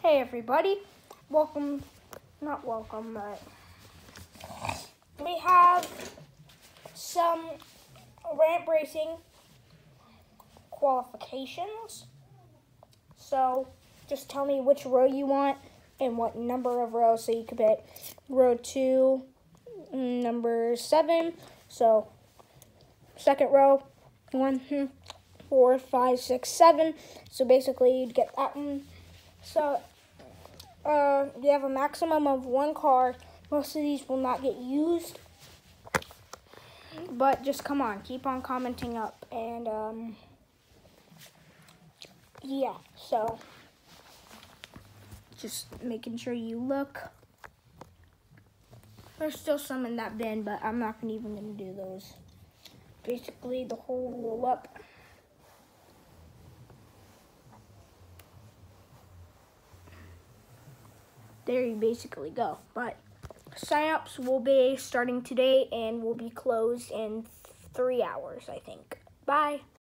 Hey everybody, welcome, not welcome, but we have some ramp racing qualifications. So just tell me which row you want and what number of rows. So you could pick row two, number seven. So second row, one, hmm, four, five, six, seven. So basically you'd get that one. So uh, you have a maximum of one car. Most of these will not get used. But just come on, keep on commenting up. And um, yeah, so just making sure you look. There's still some in that bin, but I'm not even to do those. Basically, the whole roll up. There you basically go. But signups will be starting today and will be closed in three hours, I think. Bye.